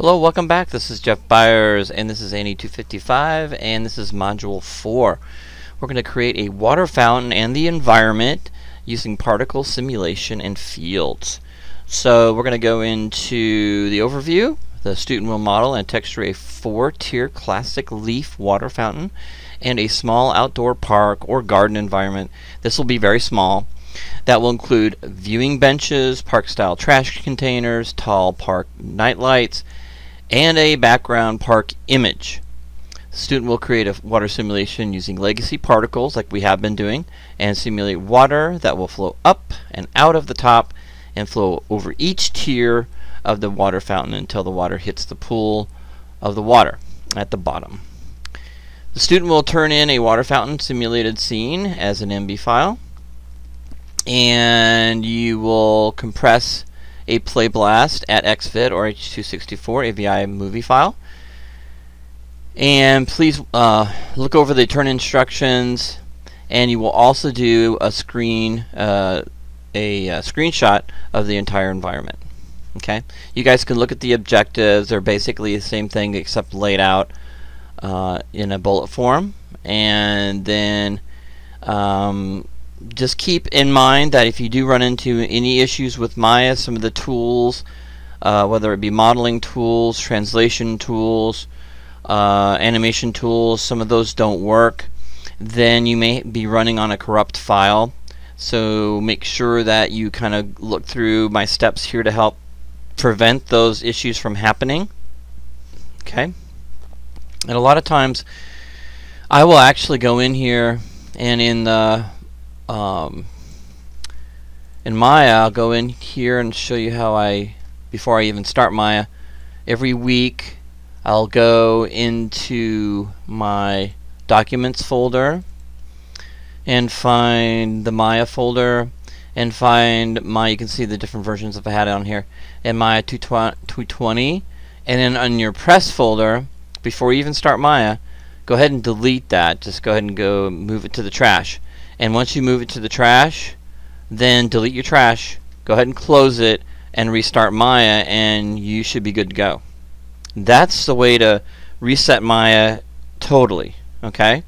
Hello, welcome back. This is Jeff Byers, and this is ANI 255, and this is Module 4. We're going to create a water fountain and the environment using particle simulation and fields. So we're going to go into the overview. The student will model and texture a four-tier classic leaf water fountain and a small outdoor park or garden environment. This will be very small. That will include viewing benches, park-style trash containers, tall park nightlights, and a background park image. The student will create a water simulation using legacy particles like we have been doing and simulate water that will flow up and out of the top and flow over each tier of the water fountain until the water hits the pool of the water at the bottom. The student will turn in a water fountain simulated scene as an MB file and you will compress a PlayBlast at XVID or H264 AVI movie file. And please uh, look over the turn instructions and you will also do a screen uh, a, a, screenshot of the entire environment. Okay, you guys can look at the objectives. They're basically the same thing except laid out uh, in a bullet form. And then um, just keep in mind that if you do run into any issues with Maya, some of the tools, uh, whether it be modeling tools, translation tools, uh, animation tools, some of those don't work, then you may be running on a corrupt file. So make sure that you kind of look through my steps here to help prevent those issues from happening. Okay? And a lot of times I will actually go in here and in the um, in Maya, I'll go in here and show you how I, before I even start Maya, every week I'll go into my documents folder and find the Maya folder and find my, you can see the different versions of I had on here, and Maya 220, and then on your prefs folder, before you even start Maya, go ahead and delete that. Just go ahead and go move it to the trash and once you move it to the trash then delete your trash go ahead and close it and restart Maya and you should be good to go. That's the way to reset Maya totally okay?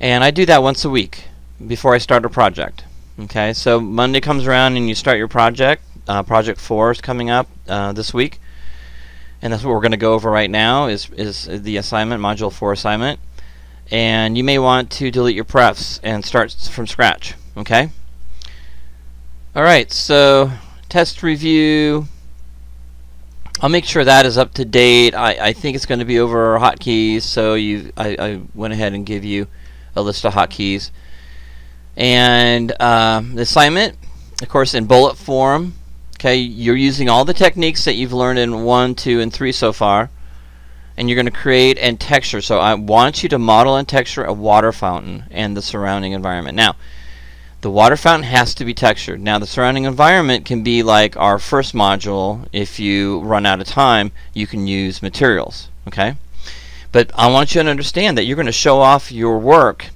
And I do that once a week before I start a project okay? So Monday comes around and you start your project. Uh, project 4 is coming up uh, this week. And that's what we're going to go over right now is, is the assignment module 4 assignment and you may want to delete your prefs and start from scratch okay? Alright so test review. I'll make sure that is up to date. I, I think it's going to be over hotkeys so you I, I went ahead and give you a list of hotkeys. And um, the assignment of course in bullet form okay? You're using all the techniques that you've learned in 1, 2, and 3 so far and you're going to create and texture. So I want you to model and texture a water fountain and the surrounding environment. Now, the water fountain has to be textured. Now, the surrounding environment can be like our first module. If you run out of time, you can use materials. Okay? But I want you to understand that you're going to show off your work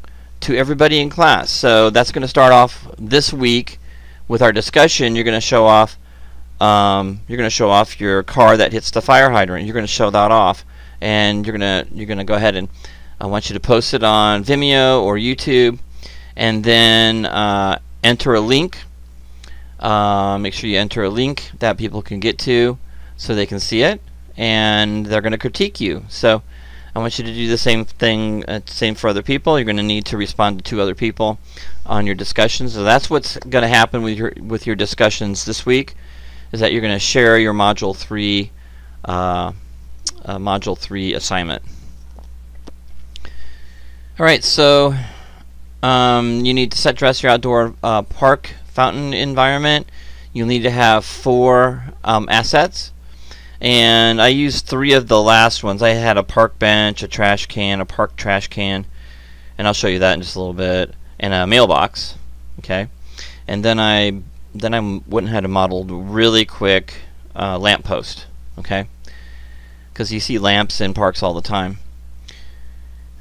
to everybody in class. So that's going to start off this week with our discussion. You're going to show off um, you're going to show off your car that hits the fire hydrant. You're going to show that off and you're gonna you're gonna go ahead and I want you to post it on Vimeo or YouTube and then uh, enter a link. Uh, make sure you enter a link that people can get to so they can see it and they're gonna critique you. So I want you to do the same thing uh, same for other people. You're gonna need to respond to two other people on your discussions. So that's what's gonna happen with your with your discussions this week is that you're gonna share your module 3 uh, Module 3 assignment. Alright, so um, you need to set dress your outdoor uh, park fountain environment. You'll need to have four um, assets. And I used three of the last ones. I had a park bench, a trash can, a park trash can, and I'll show you that in just a little bit, and a mailbox. Okay, and then I then I went and had a modeled really quick uh, lamp post. Okay, because you see lamps in parks all the time.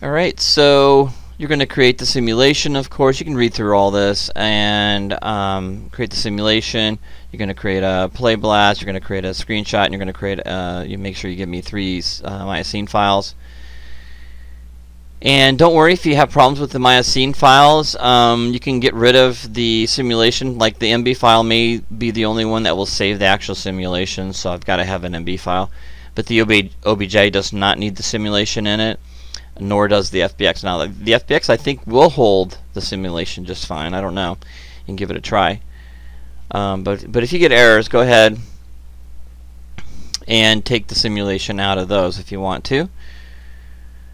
Alright, so you're going to create the simulation of course. You can read through all this and um, create the simulation. You're going to create a play blast you're going to create a screenshot and you're going to create uh, you make sure you give me three uh, scene files. And don't worry if you have problems with the Maya scene files um, you can get rid of the simulation. Like the MB file may be the only one that will save the actual simulation so I've got to have an MB file but the OBJ does not need the simulation in it nor does the FBX. Now, the FBX I think will hold the simulation just fine. I don't know. You can give it a try. Um, but but if you get errors, go ahead and take the simulation out of those if you want to.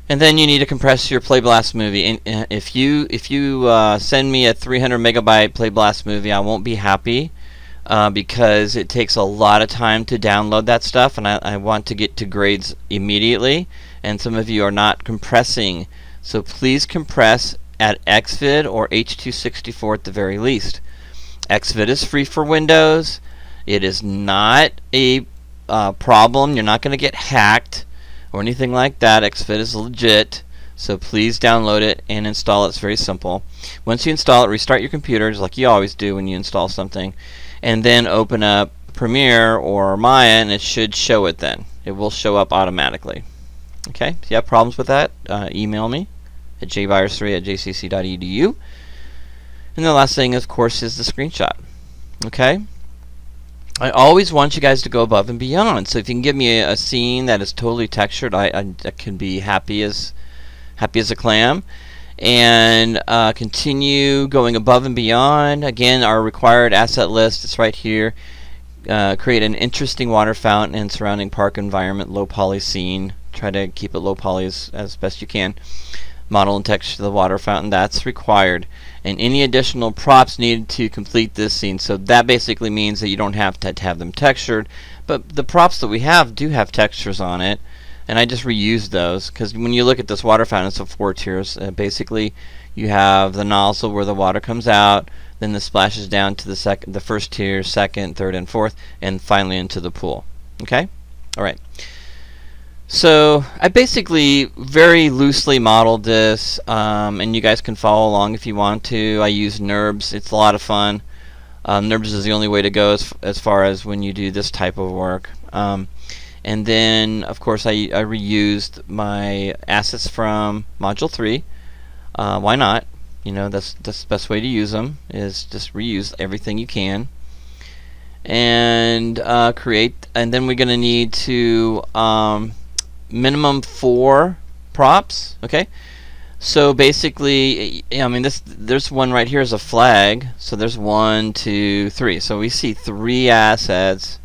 And then you need to compress your PlayBlast movie. And uh, if you if you uh, send me a 300 megabyte PlayBlast movie, I won't be happy uh, because it takes a lot of time to download that stuff, and I, I want to get to grades immediately and some of you are not compressing. So please compress at Xvid or H264 at the very least. Xvid is free for Windows. It is not a uh, problem. You're not going to get hacked or anything like that. Xvid is legit. So please download it and install it. It's very simple. Once you install it, restart your computer just like you always do when you install something. And then open up Premiere or Maya and it should show it then. It will show up automatically. Okay, if you have problems with that, uh, email me at jbyers3 at jcc.edu. And the last thing, of course, is the screenshot. Okay? I always want you guys to go above and beyond. So if you can give me a, a scene that is totally textured, I, I, I, can be happy as happy as a clam. And uh, continue going above and beyond. Again, our required asset list is right here. Uh, create an interesting water fountain and surrounding park environment, low poly scene try to keep it low poly as, as best you can. Model and texture the water fountain, that's required. And any additional props needed to complete this scene. So that basically means that you don't have to have them textured. But the props that we have do have textures on it. And I just reused those because when you look at this water fountain, it's a four tiers. Uh, basically, you have the nozzle where the water comes out, then the splashes down to the second, the first tier, second, third, and fourth, and finally into the pool. Okay, all right. So I basically very loosely modeled this, um, and you guys can follow along if you want to. I use NURBS. It's a lot of fun. Um, NURBS is the only way to go as, as far as when you do this type of work. Um, and then, of course, I, I reused my assets from Module 3. Uh, why not? You know, that's, that's the best way to use them, is just reuse everything you can. And uh, create, and then we're going to need to um, minimum four props. Okay, so basically, I mean, this there's one right here is a flag. So there's one, two, three. So we see three assets.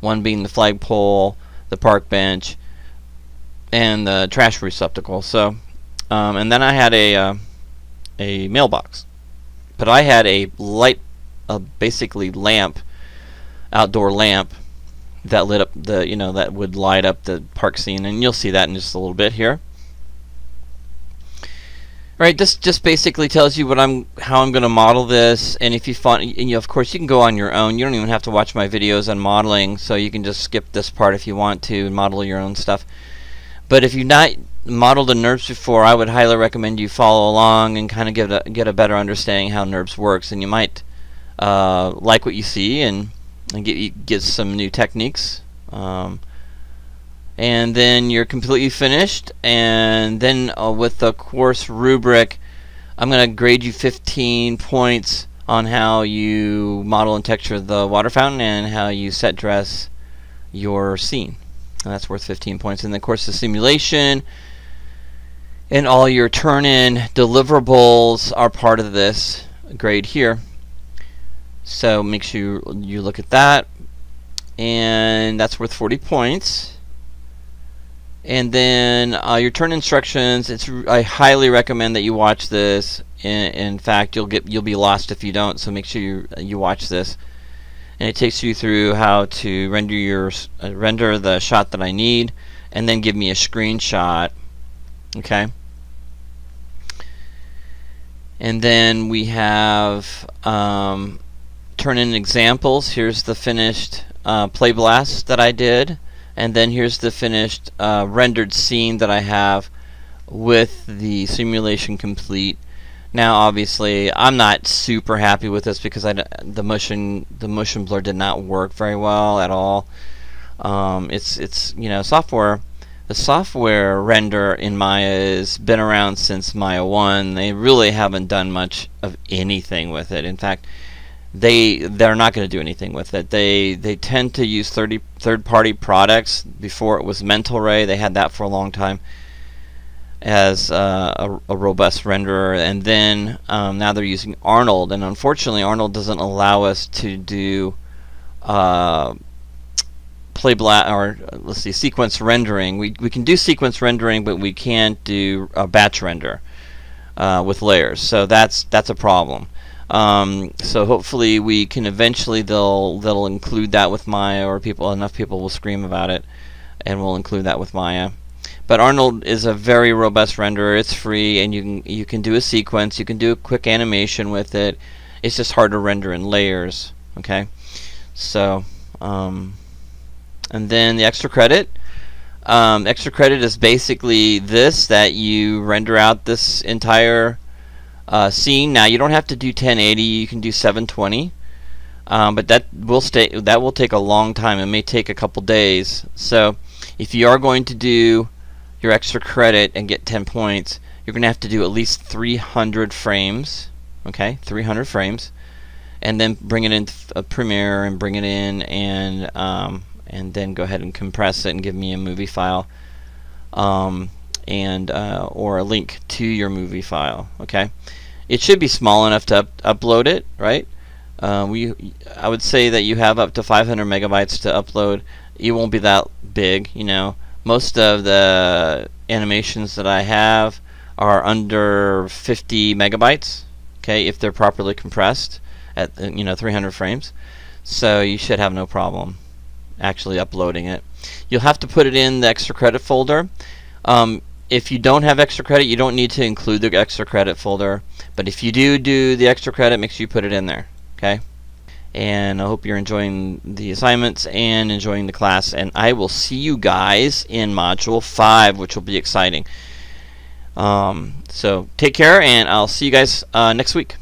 One being the flagpole, the park bench, and the trash receptacle. So, um, and then I had a uh, a mailbox, but I had a light, a basically lamp, outdoor lamp that lit up the you know that would light up the park scene. And you'll see that in just a little bit here right this just basically tells you what I'm how I'm going to model this and if you find you of course you can go on your own you don't even have to watch my videos on modeling so you can just skip this part if you want to model your own stuff but if you've not modeled a NURBS before I would highly recommend you follow along and kind of get a, get a better understanding how NURBS works and you might uh, like what you see and and get get some new techniques. Um, and then you're completely finished. And then uh, with the course rubric, I'm going to grade you 15 points on how you model and texture the water fountain and how you set dress your scene. And that's worth 15 points. And then, of course, the simulation and all your turn-in deliverables are part of this grade here. So make sure you look at that. And that's worth 40 points. And then uh, your turn instructions. It's I highly recommend that you watch this. In, in, fact, you'll get you'll be lost if you don't. So make sure you you watch this. And it takes you through how to render your uh, render the shot that I need, and then give me a screenshot. Okay. And then we have um, turn in examples. Here's the finished uh, play blast that I did and then here's the finished uh, rendered scene that I have with the simulation complete. Now, obviously, I'm not super happy with this because I, the motion the motion blur did not work very well at all. Um, it's it's you know software. The software render in Maya has been around since Maya 1. They really haven't done much of anything with it. In fact, they they're not going to do anything with it. They they tend to use 30, third party products. Before it was Mental Ray, they had that for a long time as uh, a, a, robust renderer, and then um, now they're using Arnold, and unfortunately Arnold doesn't allow us to do uh, play black or let's see sequence rendering. We we can do sequence rendering, but we can't do a batch render uh, with layers. So that's that's a problem. Um, so hopefully we can eventually they'll they'll include that with Maya, or people enough people will scream about it, and we'll include that with Maya. But Arnold is a very robust renderer. It's free, and you can you can do a sequence. You can do a quick animation with it. It's just hard to render in layers. Okay, so um, and then the extra credit. Um, extra credit is basically this that you render out this entire uh, scene. Now you don't have to do 1080. You can do 720. Um, but that will stay. That will take a long time. It may take a couple days. So if you are going to do your extra credit and get 10 points, you're going to have to do at least 300 frames. Okay, 300 frames, and then bring it in a Premiere and bring it in and um, and then go ahead and compress it and give me a movie file, um, and uh, or a link to your movie file. Okay, it should be small enough to up upload it, right? Uh, we, I would say that you have up to 500 megabytes to upload. It won't be that big, you know most of the animations that I have are under 50 megabytes okay if they're properly compressed at you know 300 frames so you should have no problem actually uploading it you'll have to put it in the extra credit folder um, if you don't have extra credit you don't need to include the extra credit folder. But if you do do the extra credit make sure you put it in there okay? And I hope you're enjoying the assignments and enjoying the class. And I will see you guys in module 5 which will be exciting. Um, so take care and I'll see you guys uh, next week